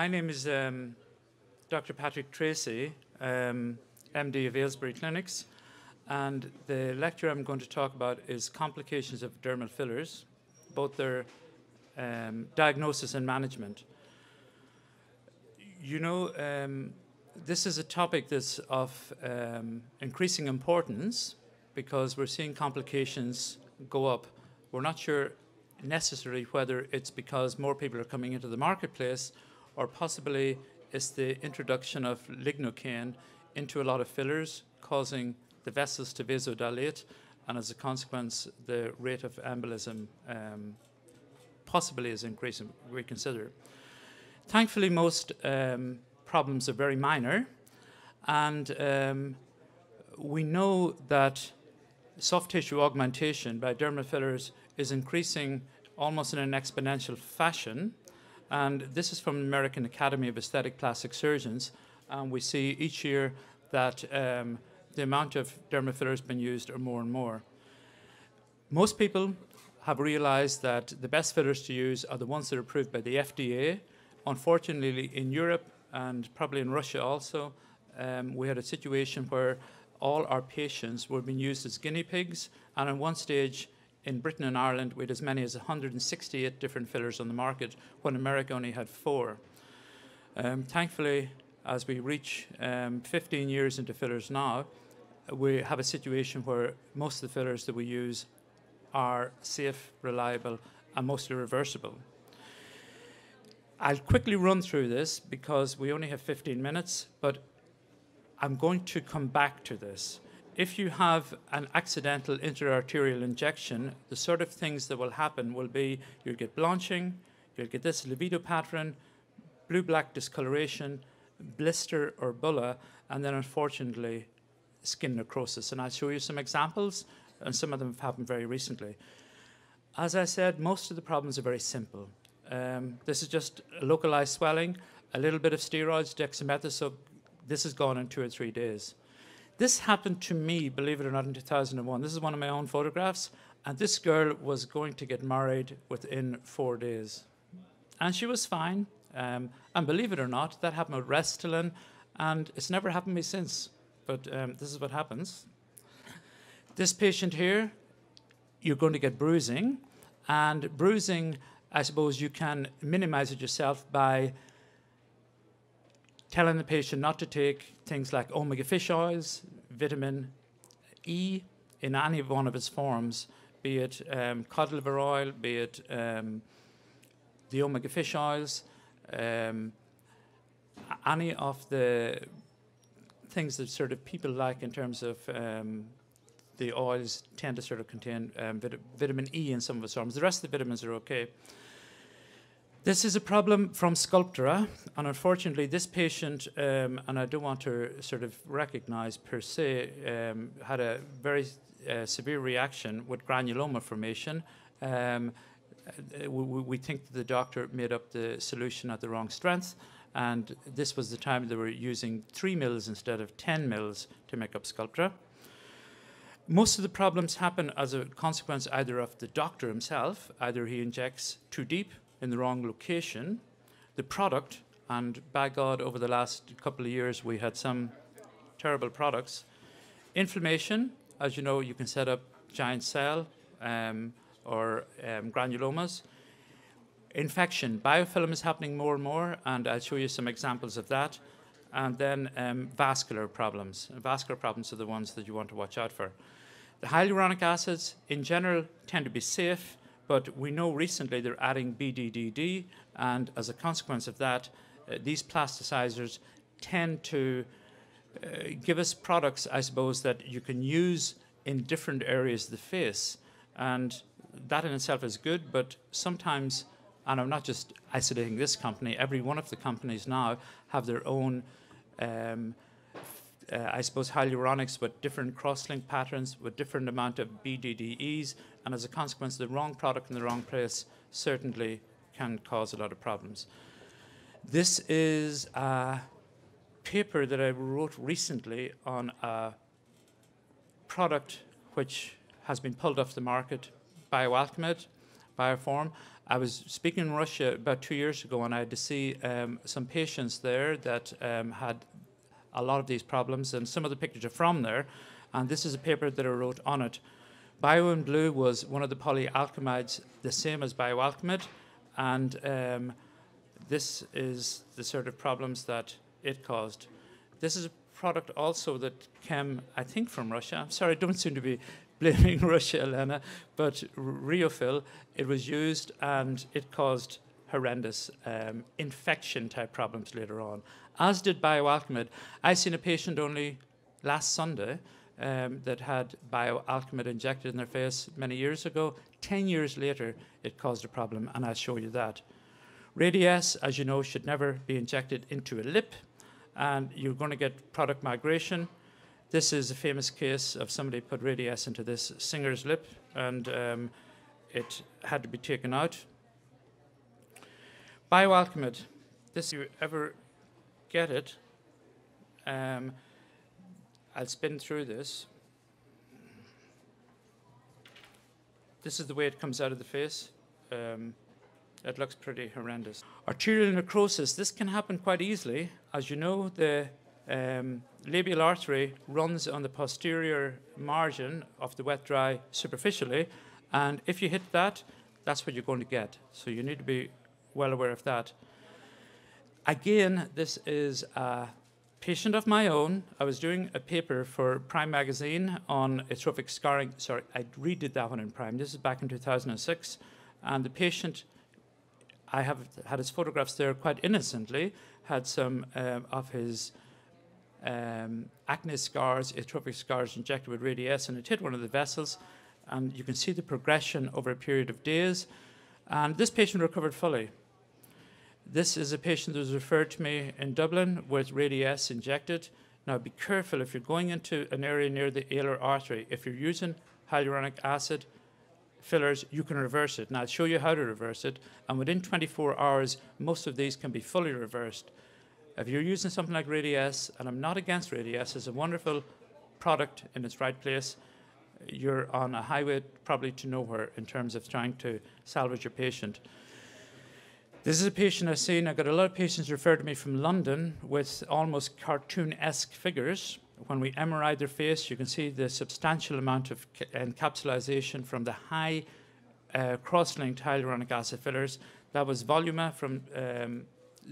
my name is um, Dr. Patrick Treacy, um, MD of Ailesbury Clinics, and the lecture I'm going to talk about is complications of dermal fillers, both their um, diagnosis and management. You know, um, this is a topic that's of um, increasing importance because we're seeing complications go up. We're not sure necessarily whether it's because more people are coming into the marketplace or possibly it's the introduction of lignocaine into a lot of fillers, causing the vessels to vasodilate, and as a consequence, the rate of embolism um, possibly is increasing. We consider. Thankfully, most um, problems are very minor, and um, we know that soft tissue augmentation by dermal fillers is increasing almost in an exponential fashion. And this is from the American Academy of Aesthetic Plastic Surgeons. And we see each year that um, the amount of dermal fillers being used are more and more. Most people have realized that the best fillers to use are the ones that are approved by the FDA. Unfortunately, in Europe and probably in Russia also, um, we had a situation where all our patients were being used as guinea pigs, and at one stage in Britain and Ireland, we had as many as 168 different fillers on the market, when America only had four. Um, thankfully, as we reach um, 15 years into fillers now, we have a situation where most of the fillers that we use are safe, reliable, and mostly reversible. I'll quickly run through this because we only have 15 minutes, but I'm going to come back to this. If you have an accidental interarterial injection, the sort of things that will happen will be you'll get blanching, you'll get this livedo pattern, blue-black discoloration, blister or bulla, and then unfortunately skin necrosis. And I'll show you some examples, and some of them have happened very recently. As I said, most of the problems are very simple. Um, this is just a localized swelling, a little bit of steroids, dexamethasone, this is gone in two or three days. This happened to me, believe it or not, in 2001. This is one of my own photographs, and this girl was going to get married within four days. And she was fine. Um, and believe it or not, that happened with Restylane, and it's never happened to me since. But um, this is what happens. This patient here, you're going to get bruising, and bruising, I suppose you can minimize it yourself by telling the patient not to take things like omega fish oils, vitamin E in any one of its forms, be it um, cod liver oil, be it um, the omega fish oils, um, any of the things that sort of people like in terms of um, the oils tend to sort of contain um, vit vitamin E in some of its forms. The rest of the vitamins are okay. This is a problem from Sculptra, and unfortunately, this patient, um, and I don't want to sort of recognize per se, um, had a very uh, severe reaction with granuloma formation. Um, uh, we, we, think the doctor made up the solution at the wrong strength, and this was the time they were using 3 mils instead of 10 mils to make up Sculptra. Most of the problems happen as a consequence either of the doctor himself, either he injects too deep in the wrong location. The product, and by God, over the last couple of years, we had some terrible products. Inflammation, as you know, you can set up giant cell um, or um, granulomas. Infection, biofilm is happening more and more, and I'll show you some examples of that. And then um, vascular problems. vascular problems are the ones that you want to watch out for. The hyaluronic acids, in general, tend to be safe but we know recently they're adding BDDE, and as a consequence of that, uh, these plasticizers tend to uh, give us products, I suppose, that you can use in different areas of the face. And that in itself is good, but sometimes, and I'm not just isolating this company, every one of the companies now have their own um, uh, I suppose, hyaluronics with different cross-link patterns, with different amount of BDDEs, and as a consequence, the wrong product in the wrong place certainly can cause a lot of problems. This is a paper that I wrote recently on a product which has been pulled off the market, Bio-Alcamid. Bioform. I was speaking in Russia about two years ago, and I had to see um, some patients there that um, had a lot of these problems, and some of the pictures are from there. And this is a paper that I wrote on it. Bio Blue was one of the polyalkamides, the same as Bio-Alcamid, and um, this is the sort of problems that it caused. This is a product also that came, I think, from Russia. I'm sorry, I don't seem to be blaming Russia, Elena, but Riofil, it was used and it caused horrendous um, infection type problems later on, as did Bio-Alcamid. I seen a patient only last Sunday um, that had Bio-Alcamid injected in their face many years ago. Ten years later, it caused a problem, and I'll show you that. Radiesse, as you know, should never be injected into a lip, and you're going to get product migration. This is a famous case of somebody put Radiesse into this singer's lip, and um, it had to be taken out. Bio-Alcamid, this you ever get it, um, I'll spin through this. This is the way it comes out of the face. Um, it looks pretty horrendous. Arterial necrosis, this can happen quite easily. As you know, the um, labial artery runs on the posterior margin of the wet dry superficially, and if you hit that, that's what you're going to get. So you need to be well aware of that. Again, this is a patient of my own. I was doing a paper for Prime Magazine on atrophic scarring. Sorry, I redid that one in Prime. This is back in 2006. And the patient, I have had his photographs there quite innocently, had some um, of his um, acne scars, atrophic scars injected with Radiesse, and it hit one of the vessels. And you can see the progression over a period of days. And this patient recovered fully. This is a patient that was referred to me in Dublin with Radiesse injected. Now be careful if you're going into an area near the alar artery. If you're using hyaluronic acid fillers, you can reverse it. And I'll show you how to reverse it. And within 24 hours, most of these can be fully reversed. If you're using something like Radiesse, and I'm not against Radiesse, it's a wonderful product in its right place. You're on a highway probably to nowhere in terms of trying to salvage your patient. This is a patient I've seen. I've got a lot of patients referred to me from London with almost cartoon-esque figures. When we MRI their face, you can see the substantial amount of encapsulation from the high uh, cross-linked hyaluronic acid fillers. That was Voluma from um,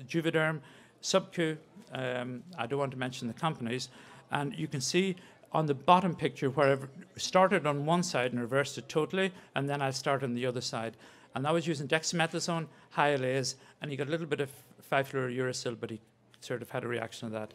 Juvederm, SubQ, Um, I don't want to mention the companies. And you can see on the bottom picture where I started on one side and reversed it totally, and then I start on the other side. And I was using dexamethasone, Hyalase, and he got a little bit of 5-fluorouracil, but he sort of had a reaction to that.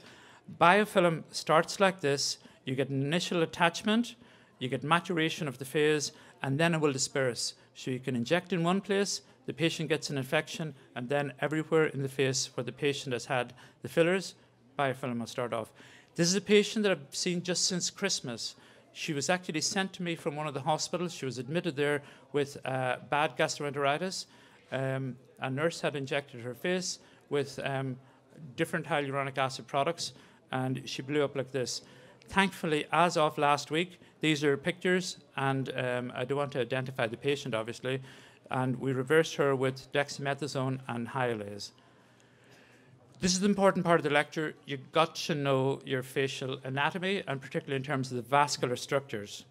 Biofilm starts like this. You get an initial attachment, you get maturation of the phase, and then it will disperse. So you can inject in one place, the patient gets an infection, and then everywhere in the face where the patient has had the fillers, biofilm will start off. This is a patient that I've seen just since Christmas. She was actually sent to me from one of the hospitals. She was admitted there with uh, bad gastroenteritis. Um, a nurse had injected her face with um, different hyaluronic acid products, and she blew up like this. Thankfully, as of last week, these are pictures, and um, I don't want to identify the patient, obviously, and we reversed her with dexamethasone and Hyalase. This is the important part of the lecture. You've got to know your facial anatomy, and particularly in terms of the vascular structures.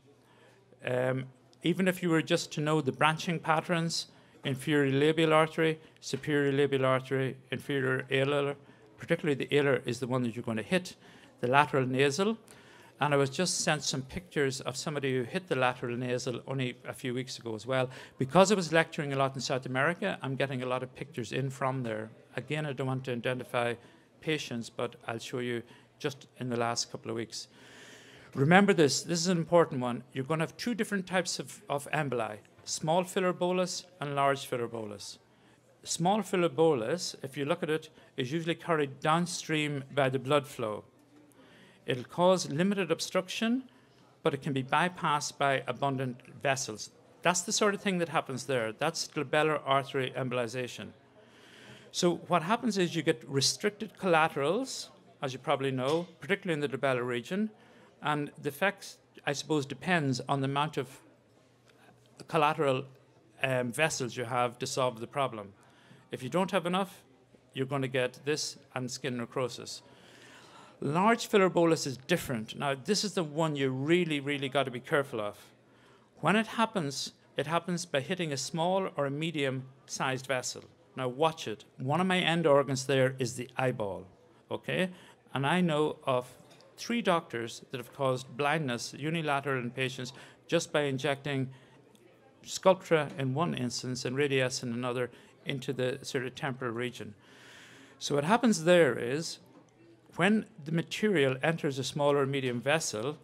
Um, even if you were just to know the branching patterns, inferior labial artery, superior labial artery, inferior alar, particularly the alar is the one that you're going to hit, the lateral nasal. And I was just sent some pictures of somebody who hit the lateral nasal only a few weeks ago as well. Because I was lecturing a lot in South America, I'm getting a lot of pictures in from there Again, I don't want to identify patients, but I'll show you just in the last couple of weeks. Remember this, this is an important one. You're going to have two different types of, of emboli, small filler bolus and large filler bolus. Small filler bolus, if you look at it, is usually carried downstream by the blood flow. It'll cause limited obstruction, but it can be bypassed by abundant vessels. That's the sort of thing that happens there. That's glabellar artery embolization. So what happens is you get restricted collaterals, as you probably know, particularly in the glabellar region, and the effect, I suppose, depends on the amount of collateral um, vessels you have to solve the problem. If you don't have enough, you're going to get this and skin necrosis. Large filler bolus is different. Now, this is the one you really, really got to be careful of. When it happens, it happens by hitting a small or a medium sized vessel. Now, watch it. One of my end organs there is the eyeball, okay? And I know of three doctors that have caused blindness unilateral in patients just by injecting Sculptra in one instance and Radiesse in another into the sort of temporal region. So what happens there is when the material enters a small or medium vessel,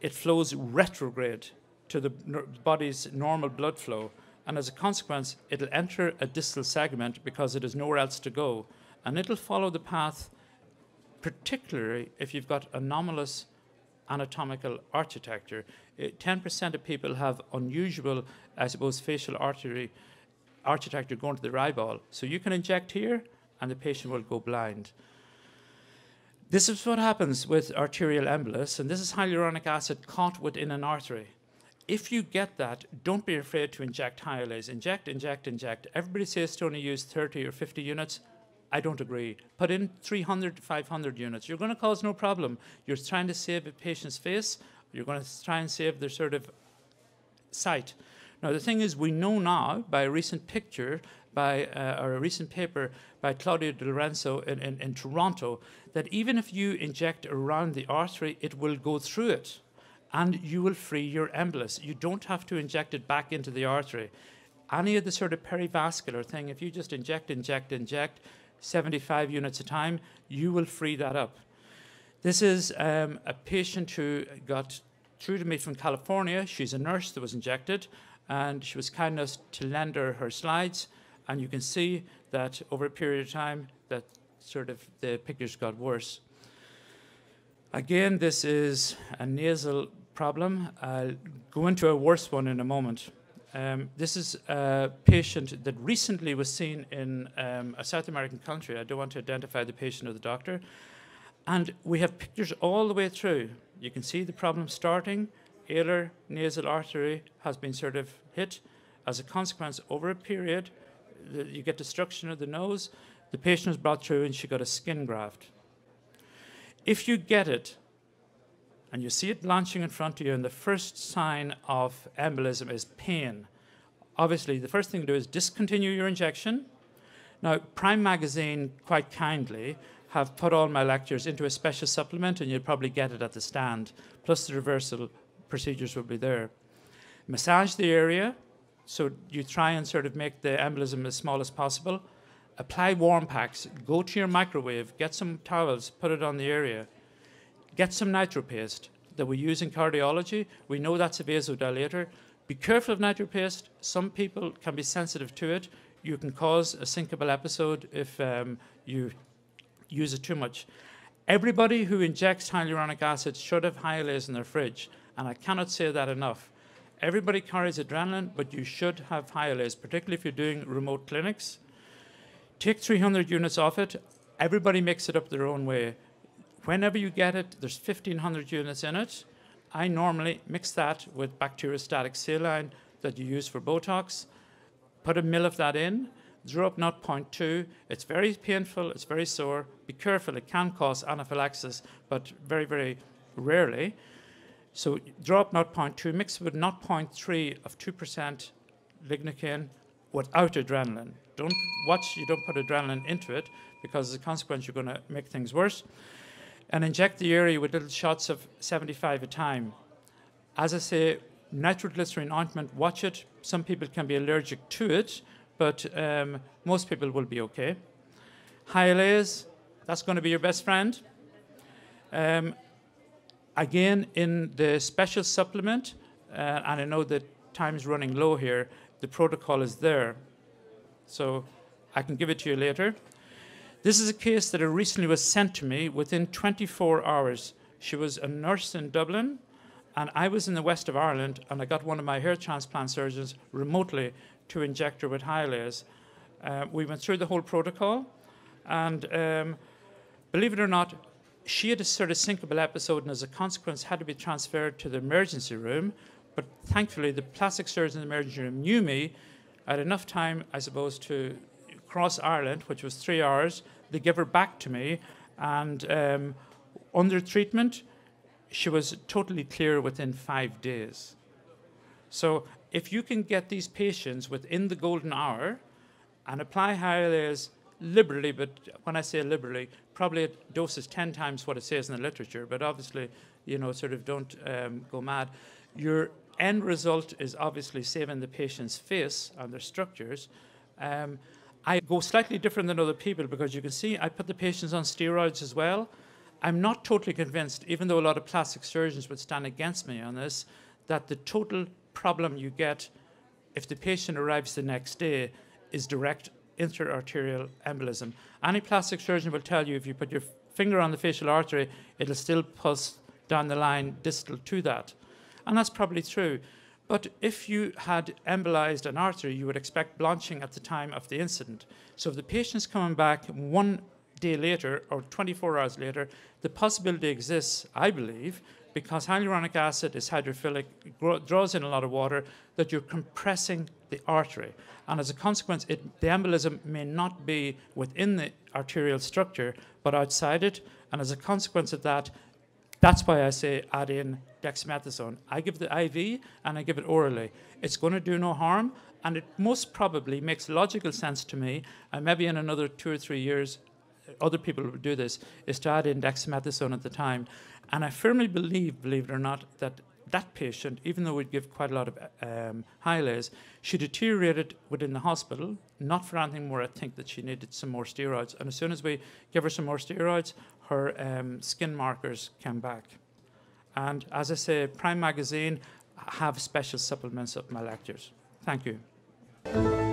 it flows retrograde to the body's normal blood flow. And as a consequence, it'll enter a distal segment because it has nowhere else to go. And it'll follow the path, particularly if you've got anomalous anatomical architecture. Eh, 10% of people have unusual, I suppose, facial artery architecture going to the eyeball. So you can inject here, and the patient will go blind. This is what happens with arterial embolus, and this is hyaluronic acid caught within an artery. If you get that, don't be afraid to inject Hyalase. Inject, inject, inject. Everybody says to only use 30 or 50 units. I don't agree. Put in 300 to 500 units. You're going to cause no problem. You're trying to save a patient's face. You're going to try and save their sort of sight. Now, the thing is, we know now by a recent picture by, uh, a recent paper by Claudio DeLorenzi in, in, in Toronto, that even if you inject around the artery, it will go through it and you will free your embolus. You don't have to inject it back into the artery. Any of the sort of perivascular thing, if you just inject, inject, inject, 75 units a time, you will free that up. This is um, a patient who got through to me from California. She's a nurse that was injected and she was kind enough to lend her her slides. And you can see that over a period of time, that sort of the pictures got worse. Again, this is a nasal problem. I'll go into a worse one in a moment. Um, this is a patient that recently was seen in um, a South American country. I don't want to identify the patient or the doctor. And we have pictures all the way through. You can see the problem starting alar nasal artery has been sort of hit. As a consequence, over a period, the, you get destruction of the nose. The patient was brought through and she got a skin graft. If you get it and you see it launching in front of you, and the first sign of embolism is pain, obviously the first thing to do is discontinue your injection. Now, Prime Magazine, quite kindly, have put all my lectures into a special supplement, and you'll probably get it at the stand, plus the reversal procedures will be there. Massage the area, so you try and sort of make the embolism as small as possible. Apply warm packs. Go to your microwave, get some towels, put it on the area. Get some nitro paste that we use in cardiology. We know that's a vasodilator. Be careful of nitro paste. Some people can be sensitive to it. You can cause a syncopal episode if um, you use it too much. Everybody who injects hyaluronic acid should have Hyalase in their fridge and I cannot say that enough. Everybody carries adrenaline, but you should have Hyalase, particularly if you're doing remote clinics. Take 300 units off it. Everybody makes it up their own way. Whenever you get it, there's 1,500 units in it. I normally mix that with bacteriostatic saline that you use for Botox. Put a mill of that in, draw up not 0.2. It's very painful, it's very sore. Be careful, it can cause anaphylaxis, but very, very rarely. So drop 0.2, mix with 0.3 of 2% lignocaine without adrenaline. Don't watch, you don't put adrenaline into it because as a consequence you're going to make things worse. And inject the area with little shots of 75 a time. As I say, nitroglycerin ointment, watch it. Some people can be allergic to it, but um, most people will be okay. Hyalase, that's going to be your best friend. Um, Again, in the special supplement, uh, and I know that is running low here, the protocol is there. So I can give it to you later. This is a case that recently was sent to me within 24 hours. She was a nurse in Dublin, and I was in the west of Ireland, and I got one of my hair transplant surgeons remotely to inject her with Hyalase. Uh, we went through the whole protocol, and um, believe it or not, she had a sort of syncopal episode and as a consequence had to be transferred to the emergency room. But thankfully, the plastic surgeon in the emergency room knew me I had enough time, I suppose, to cross Ireland, which was three hours. They gave her back to me, and um, under treatment, she was totally clear within five days. So if you can get these patients within the golden hour and apply Hyalase liberally, but when I say liberally, probably at doses 10 times what it says in the literature, but obviously, you know, sort of don't um, go mad. Your end result is obviously saving the patient's face and their structures. Um, I go slightly different than other people because you can see I put the patients on steroids as well. I'm not totally convinced, even though a lot of plastic surgeons would stand against me on this, that the total problem you get if the patient arrives the next day is direct interarterial embolism. Any plastic surgeon will tell you if you put your finger on the facial artery, it'll still pulse down the line distal to that. And that's probably true. But if you had embolized an artery, you would expect blanching at the time of the incident. So if the patient's coming back one day later or 24 hours later, the possibility exists, I believe, because hyaluronic acid is hydrophilic, draws in a lot of water, that you're compressing the artery. And as a consequence, it, the embolism may not be within the arterial structure, but outside it. And as a consequence of that, that's why I say add in dexamethasone. I give the IV and I give it orally. It's going to do no harm, and it most probably makes logical sense to me. And maybe in another two or three years, other people will do this, is to add in dexamethasone at the time. And I firmly believe, believe it or not, that that patient, even though we'd give quite a lot of um, Hyalase, she deteriorated within the hospital, not for anything more. I think that she needed some more steroids. And as soon as we give her some more steroids, her um, skin markers came back. And as I say, Prime Magazine have special supplements of my lectures. Thank you.